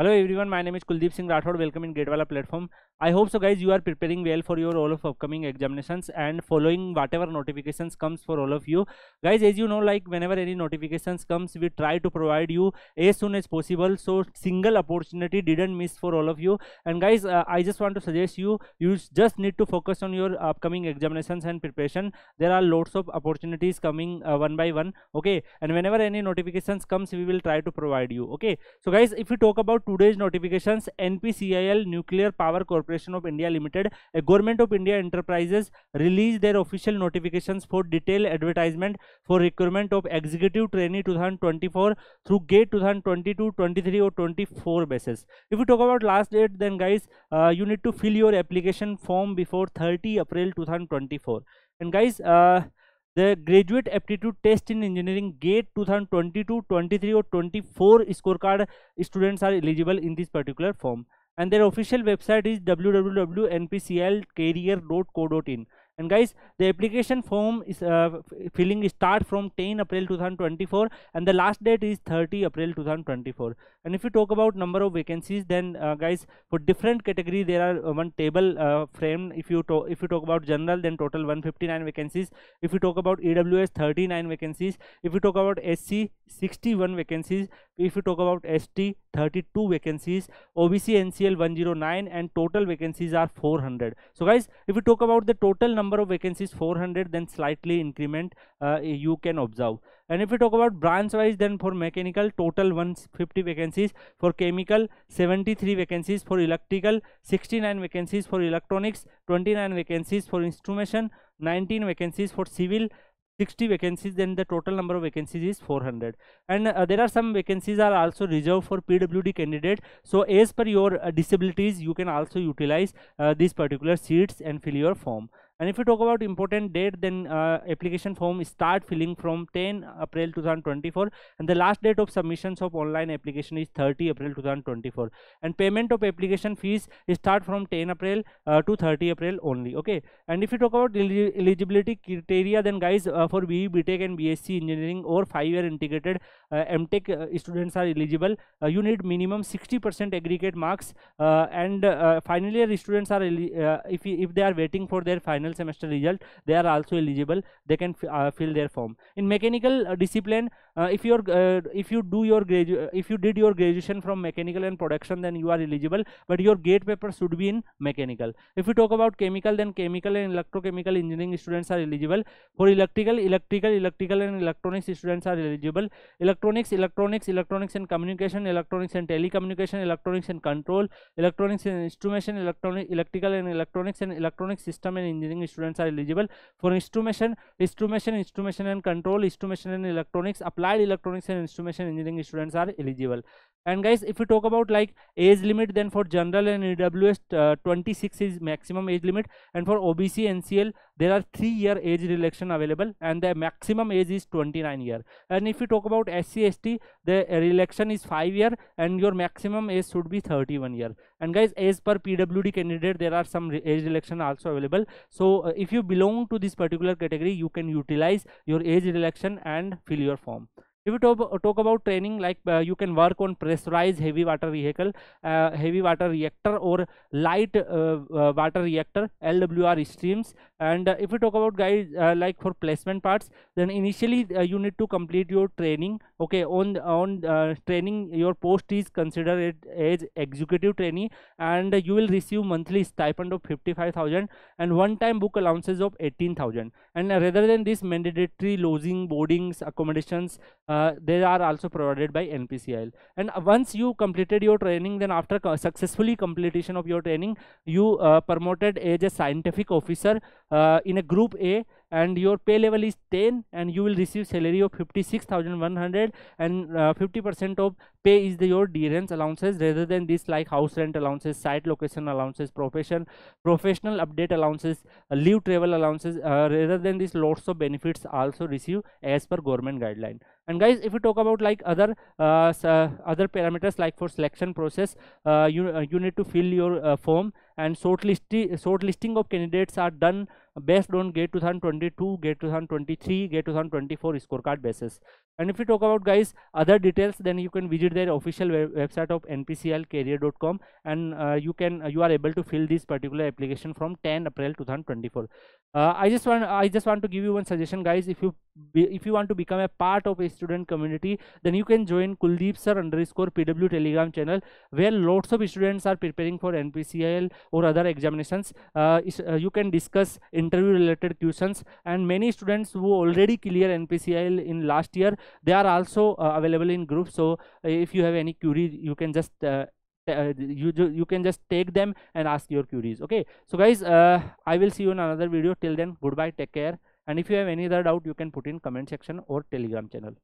Hello everyone, my name is Kuldeep Singh Rathod. Welcome in GATE Wallah platform. I hope so guys you are preparing well for your all of upcoming examinations and following whatever notifications comes for all of you. Guys as you know like whenever any notifications comes we try to provide you as soon as possible. So single opportunity didn't miss for all of you. And guys uh, I just want to suggest you you just need to focus on your upcoming examinations and preparation. There are lots of opportunities coming uh, one by one. Okay and whenever any notifications comes we will try to provide you. Okay so guys if we talk about today's notifications npcil nuclear power corporation of india limited a government of india enterprises released their official notifications for detailed advertisement for recruitment of executive trainee 2024 through gate 2022 23 or 24 basis. If we talk about last date then guys uh, you need to fill your application form before 30 april 2024 and guys uh, the graduate aptitude test in engineering gate 2022 23 or 24 scorecard students are eligible in this particular form and their official website is www.npcilcareer.co.in and guys the application form is uh, filling start from 10 april 2024 and the last date is 30 april 2024 and if you talk about number of vacancies then uh, guys for different category there are uh, one table uh, frame if you talk if you talk about general then total 159 vacancies. If you talk about ews 39 vacancies. If you talk about sc 61 vacancies if you talk about st 32 vacancies obc ncl 109 and total vacancies are 400 so guys if you talk about the total number of vacancies 400 then slightly increment uh, you can observe. And if we talk about branch wise then for mechanical total 150 vacancies for chemical 73 vacancies for electrical 69 vacancies for electronics 29 vacancies for instrumentation 19 vacancies for civil 60 vacancies then the total number of vacancies is 400 and uh, there are some vacancies are also reserved for pwd candidate. So as per your uh, disabilities you can also utilize uh, these particular seats and fill your form and if you talk about important date then uh, application form start filling from 10 april 2024 and the last date of submissions of online application is 30 april 2024 and payment of application fees start from 10 april uh, to 30 april only okay? And if you talk about eligibility criteria then guys uh, for BE, BTech and BSc engineering or 5 year integrated uh, MTech uh, students are eligible. Uh, you need minimum 60% aggregate marks and final year students are if, if they are waiting for their final final semester result they are also eligible. They can uh, fill their form. In mechanical uh, discipline uh, if you're uh, if you do your gradu if you did your graduation from mechanical and production then you are eligible but your gate paper should be in mechanical. If you talk about chemical then chemical and electrochemical engineering students are eligible. For electrical electrical electrical and electronics students are eligible. Electronics electronics electronics and communication electronics and telecommunication electronics and control electronics and instrumentation electronic electrical and electronics and electronic system and engineering engineering students are eligible for instrumentation. Instrumentation instrumentation and control instrumentation and electronics applied electronics and instrumentation engineering students are eligible. And guys if we talk about like age limit then for general and ews uh, 26 is maximum age limit. And for obc ncl there are three year age relaxation available and the maximum age is 29 year. And if you talk about sc st the relaxation is 5 year and your maximum age should be 31 year. And guys as per pwd candidate there are some age relaxation also available. So uh, if you belong to this particular category you can utilize your age relaxation and fill your form if you talk, talk about training like uh, you can work on pressurized heavy water vehicle uh, heavy water reactor or light uh, uh water reactor lwr streams. And uh, if you talk about guys like for placement parts then initially you need to complete your training okay on on training your post is considered as executive trainee and you will receive monthly stipend of 55000 and one time book allowances of 18000 and rather than this mandatory lodging boardings accommodations uh, they are also provided by npcil and once you completed your training then after successfully completion of your training you uh, promoted as a scientific officer uh, in a group a and your pay level is 10 and you will receive salary of 56100 and 50% uh, of pay is the your dearness allowances rather than this like house rent allowances site location allowances profession professional update allowances uh, leave travel allowances uh, rather than these lots of benefits also receive as per government guideline. And guys if you talk about like other uh, uh, other parameters like for selection process uh, you you need to fill your form and short listing of candidates are done based on gate 2022 gate 2023 gate 2024 scorecard basis. And if you talk about guys other details then you can visit their official web website of npclcareer.com and uh, you can uh, you are able to fill this particular application from 10 april 2024 uh, i just want i just want to give you one suggestion guys. If you be, if you want to become a part of a student community then you can join kuldeep sir underscore pw telegram channel where lots of students are preparing for npcl or other examinations. Uh, uh, you can discuss interview related questions. And many students who already clear npcl in last year they are also uh, available in groups so uh, if you have any query you can just uh, you you can just take them and ask your queries. Okay. So guys i will see you in another video. Till then goodbye. Take care. And if you have any other doubt you can put in comment section or telegram channel